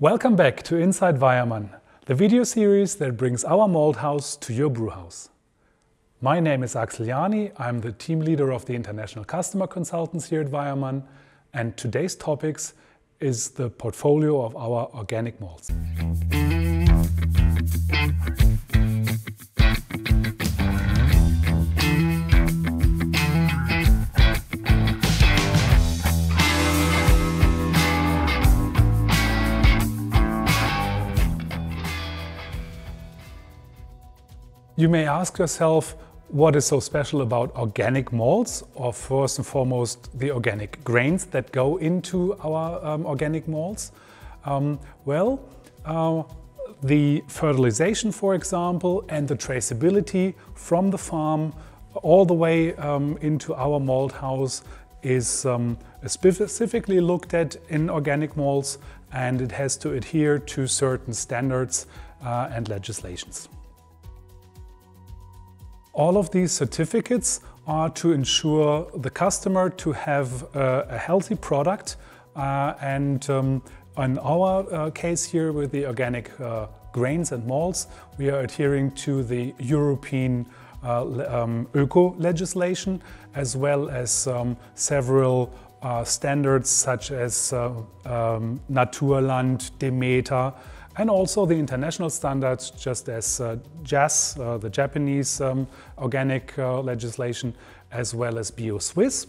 Welcome back to Inside Weyermann, the video series that brings our malt house to your brewhouse. My name is Axel Jani, I'm the team leader of the International Customer Consultants here at Weyermann, and today's topics is the portfolio of our organic malts. You may ask yourself, what is so special about organic malts, or first and foremost, the organic grains that go into our um, organic malts? Um, well, uh, the fertilization, for example, and the traceability from the farm all the way um, into our malt house is um, specifically looked at in organic malts and it has to adhere to certain standards uh, and legislations. All of these certificates are to ensure the customer to have a, a healthy product uh, and um, in our uh, case here with the organic uh, grains and malts, we are adhering to the European uh, um, eco legislation as well as um, several uh, standards such as uh, um, Naturland, Demeter, and also the international standards, just as uh, JAS, uh, the Japanese um, organic uh, legislation, as well as BioSwiss.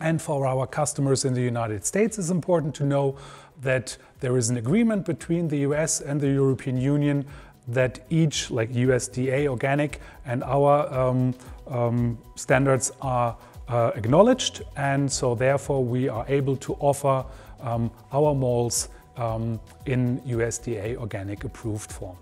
And for our customers in the United States, it's important to know that there is an agreement between the US and the European Union that each, like USDA organic and our um, um, standards are uh, acknowledged. And so therefore we are able to offer um, our malts um, in USDA organic approved form.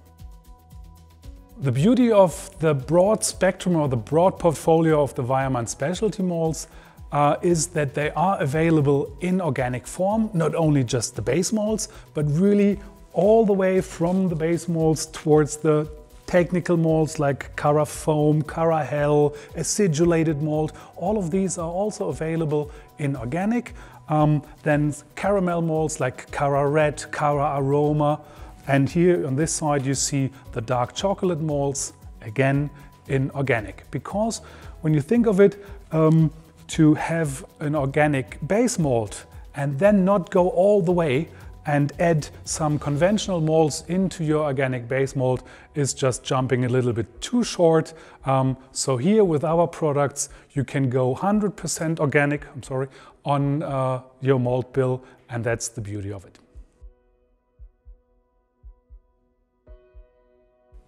The beauty of the broad spectrum or the broad portfolio of the Weyermann specialty malts uh, is that they are available in organic form, not only just the base malts, but really all the way from the base malts towards the technical malts like Cara Foam, Cara Hell, acidulated malt. All of these are also available in organic. Um, then caramel malts like Cara Red, Cara Aroma. And here on this side you see the dark chocolate malts, again in organic. Because when you think of it, um, to have an organic base malt and then not go all the way and add some conventional malts into your organic base malt is just jumping a little bit too short. Um, so here with our products, you can go 100% organic, I'm sorry, on uh, your malt bill, and that's the beauty of it.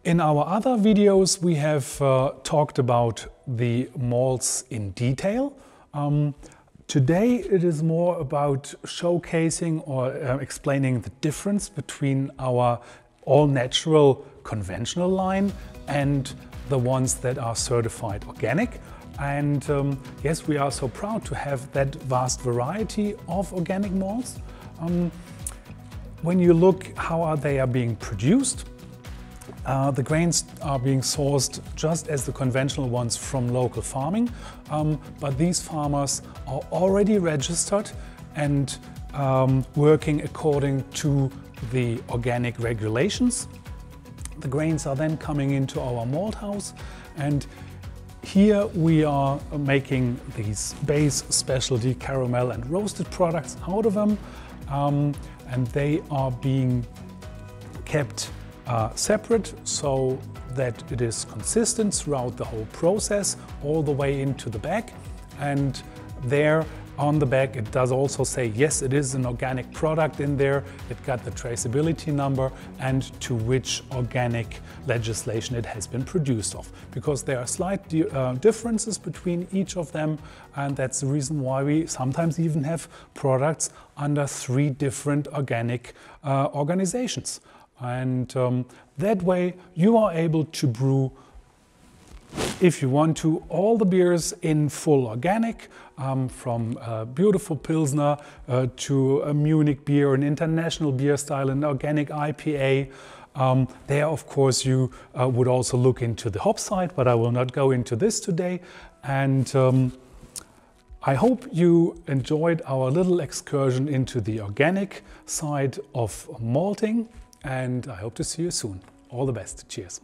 In our other videos, we have uh, talked about the malts in detail. Um, Today it is more about showcasing or uh, explaining the difference between our all-natural conventional line and the ones that are certified organic. And um, yes, we are so proud to have that vast variety of organic malts. Um, when you look how are they are being produced, uh, the grains are being sourced just as the conventional ones from local farming, um, but these farmers are already registered and um, working according to the organic regulations. The grains are then coming into our malt house and here we are making these base specialty caramel and roasted products out of them um, and they are being kept uh, separate so that it is consistent throughout the whole process all the way into the bag and there on the back it does also say yes it is an organic product in there. It got the traceability number and to which organic legislation it has been produced of. Because there are slight uh, differences between each of them and that's the reason why we sometimes even have products under three different organic uh, organizations and um, that way you are able to brew, if you want to, all the beers in full organic, um, from a beautiful Pilsner uh, to a Munich beer, an international beer style, an organic IPA. Um, there, of course, you uh, would also look into the hop side, but I will not go into this today. And um, I hope you enjoyed our little excursion into the organic side of malting and I hope to see you soon. All the best. Cheers.